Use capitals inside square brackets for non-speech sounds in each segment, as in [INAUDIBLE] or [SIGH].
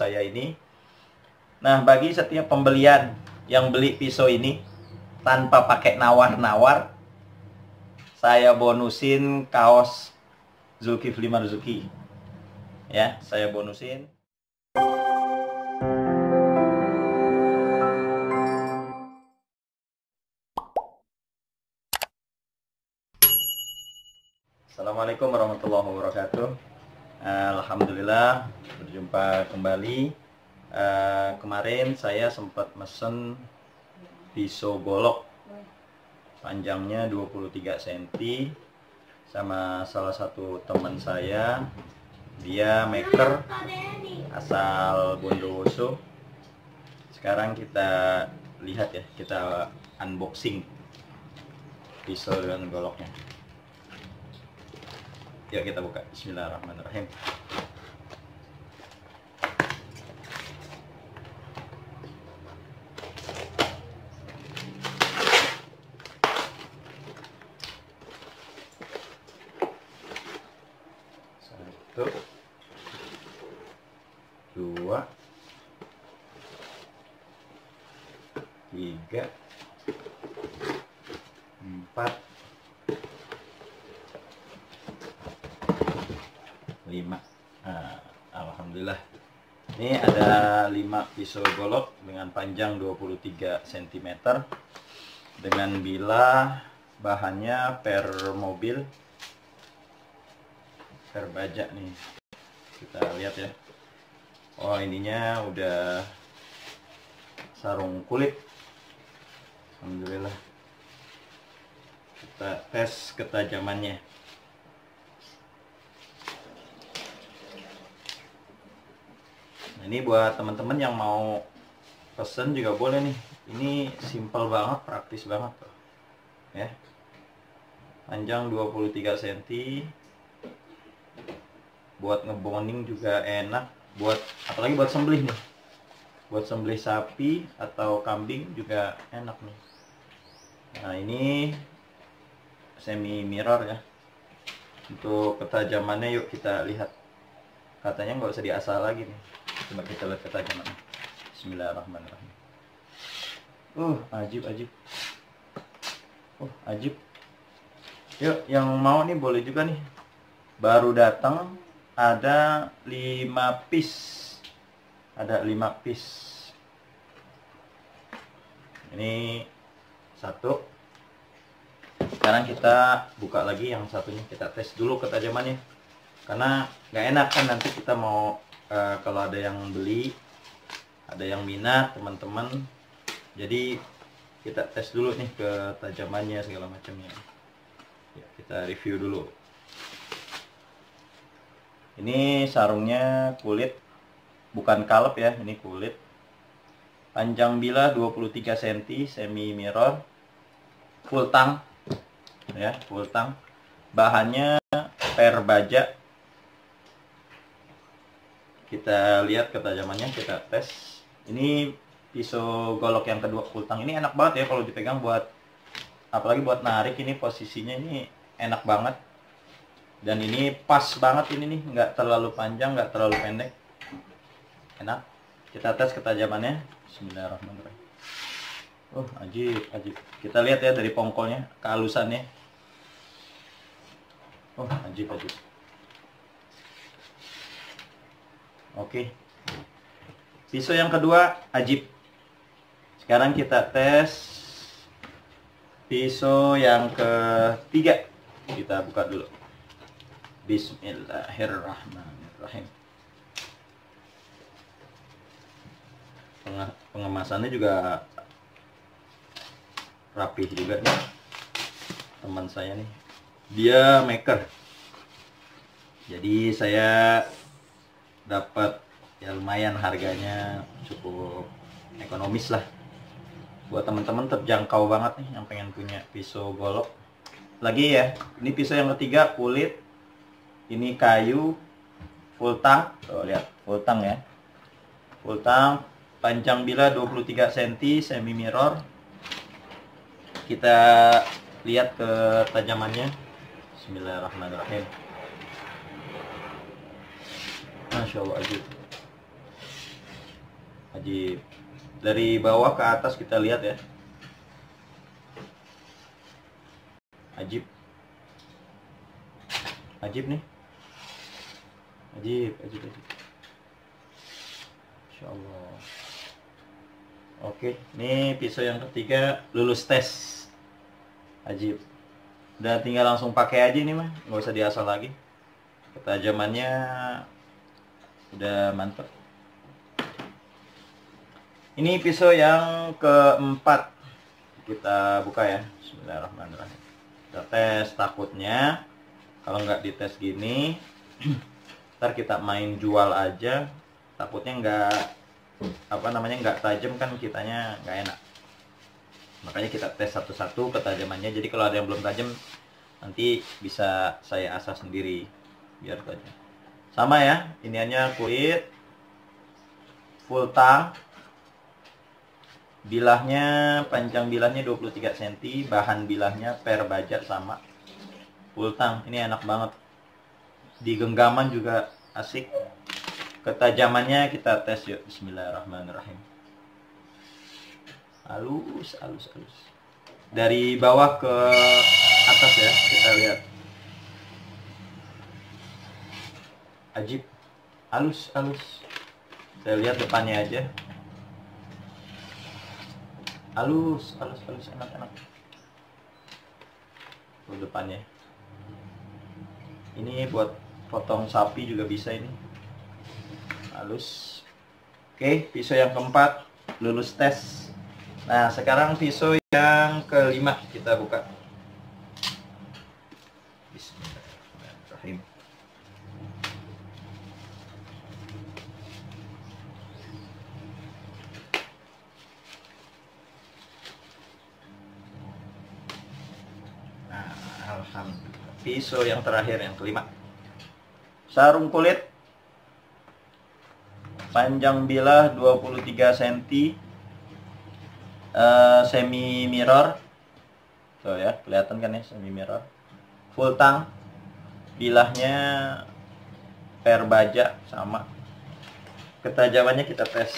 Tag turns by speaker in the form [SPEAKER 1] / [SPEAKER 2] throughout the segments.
[SPEAKER 1] saya ini. Nah, bagi setiap pembelian yang beli pisau ini tanpa pakai nawar-nawar, saya bonusin kaos Zulkifli Marzuki. Ya, saya bonusin. Assalamualaikum warahmatullahi wabarakatuh. Alhamdulillah berjumpa kembali. Eh, kemarin saya sempat mesen pisau golok panjangnya 23 cm sama salah satu teman saya. Dia maker asal Bondowoso sekarang kita lihat ya kita unboxing pisau dengan goloknya ya kita buka. Bismillahirrahmanirrahim. Satu. Dua. Tiga empat lima nah, Alhamdulillah. Ini ada 5 pisau golok dengan panjang 23 cm dengan bilah bahannya per mobil per baja nih. Kita lihat ya. Oh ininya udah sarung kulit. Alhamdulillah. Kita tes ketajamannya Nah, ini buat teman-teman yang mau pesen juga boleh nih. Ini simple banget, praktis banget tuh. Ya. Panjang 23 cm. Buat ngeboning juga enak, buat apalagi buat sembelih nih. Buat sembelih sapi atau kambing juga enak nih. Nah, ini semi mirror ya. Untuk ketajamannya yuk kita lihat. Katanya nggak usah diasah lagi nih coba kita lihat ketajaman Bismillahirrahmanirrahim. Uh ajib ajib. Uh ajib. Yuk yang mau nih boleh juga nih. Baru datang ada 5 piece. Ada 5 piece. Ini satu. Sekarang kita buka lagi yang satunya. Kita tes dulu ketajamannya. Karena nggak enak kan nanti kita mau uh, kalau ada yang beli ada yang minat teman-teman jadi kita tes dulu nih ketajamannya segala macamnya. Ya, kita review dulu. Ini sarungnya kulit bukan kalep ya ini kulit. Panjang bila 23 cm semi mirror full tang ya full tang. Bahannya per baja kita lihat ketajamannya kita tes. Ini pisau golok yang kedua kultang. Ini enak banget ya kalau dipegang buat apalagi buat narik. Ini posisinya ini enak banget. Dan ini pas banget ini nih nggak terlalu panjang nggak terlalu pendek. Enak. Kita tes ketajamannya. Bismillahirrahmanirrahim. Oh ajib ajib. Kita lihat ya dari pongkolnya kehalusannya. Oh ajib ajib Oke. Pisau yang kedua ajib. Sekarang kita tes pisau yang ketiga. Kita buka dulu. Bismillahirrahmanirrahim. Pengemasannya juga rapih juga nih. Teman saya nih. Dia maker. Jadi saya dapat ya lumayan harganya cukup ekonomis lah. Buat teman-teman terjangkau banget nih yang pengen punya pisau golok. Lagi ya ini pisau yang ketiga kulit. Ini kayu full tang. Tuh lihat full tang ya. Full tang panjang bila 23 cm semi mirror kita lihat ke tajamannya. Bismillahirrahmanirrahim Masya Allah ajib Ajib. Dari bawah ke atas kita lihat ya. Ajib. Ajib nih. Ajib, ajib, ajib. Insya Allah. Oke, ini pisau yang ketiga lulus tes. Ajib. Udah tinggal langsung pakai aja nih mah, nggak usah diasal lagi. Ketajamannya udah mantap. Ini pisau yang keempat. Kita buka ya. Bismillahirrahmanirrahim. Kita tes takutnya kalau nggak dites gini [CLEARS THROAT] ntar kita main jual aja takutnya nggak apa namanya nggak tajam kan kitanya nggak enak makanya kita tes satu-satu ketajamannya jadi kalau ada yang belum tajam nanti bisa saya asah sendiri biar tajam sama ya iniannya kulit full tang. Bilahnya panjang bilahnya 23 cm bahan bilahnya per baja sama. Full tang ini enak banget. Di genggaman juga asik. Ketajamannya kita tes yuk Bismillahirrahmanirrahim. Halus halus halus. Dari bawah ke atas ya kita lihat ajib. Halus halus. Saya lihat depannya aja. Halus halus halus enak enak. Tuh depannya. Ini buat potong sapi juga bisa ini. Halus. Oke pisau yang keempat. Lulus tes. Nah sekarang pisau yang kelima kita buka Bismillahirrahmanirrahim Nah, alhamdulillah. Pisau yang terakhir yang kelima. Sarung kulit. Panjang bilah 23 cm uh, semi mirror tuh ya kelihatan kan ya semi mirror full tang bilahnya per baja sama. Ketajamannya kita tes.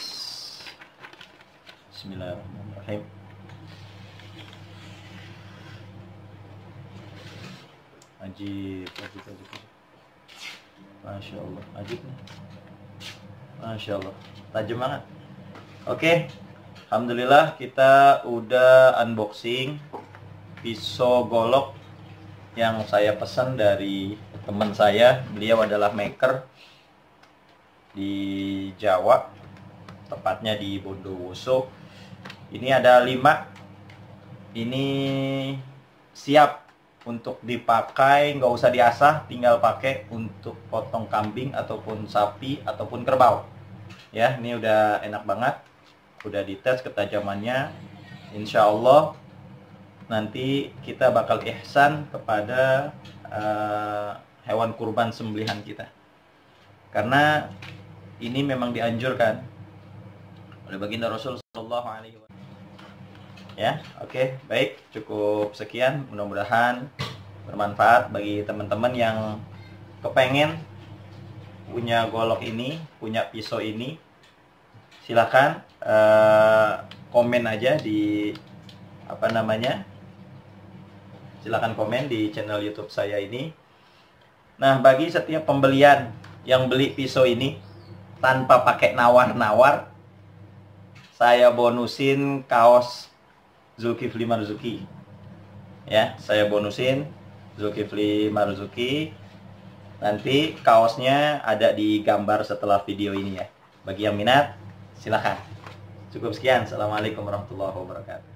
[SPEAKER 1] Bismillahirrahmanirrahim Ajib, ajib, ajib. Masya Allah, ajib nih. Masya Allah, tajam banget. Oke, Alhamdulillah kita udah unboxing pisau golok yang saya pesan dari teman saya. Beliau adalah maker di Jawa, tepatnya di Bondowoso. Ini ada lima. Ini siap untuk dipakai nggak usah diasah tinggal pakai untuk potong kambing ataupun sapi ataupun kerbau. Ya ini udah enak banget. Udah dites ketajamannya. Insya Allah nanti kita bakal ihsan kepada uh, hewan kurban sembelihan kita. Karena ini memang dianjurkan oleh baginda Rasul Shallallahu Alaihi Wasallam ya oke okay, baik cukup sekian. Mudah-mudahan bermanfaat bagi teman-teman yang kepengen punya golok ini punya pisau ini. Silahkan uh, komen aja di apa namanya? Silahkan komen di channel YouTube saya ini. Nah bagi setiap pembelian yang beli pisau ini tanpa pakai nawar-nawar saya bonusin kaos Zulkifli Marzuki. Ya, saya bonusin Zulkifli Marzuki. Nanti kaosnya ada di gambar setelah video ini ya. Bagi yang minat, silahkan. Cukup sekian. Assalamualaikum warahmatullahi wabarakatuh.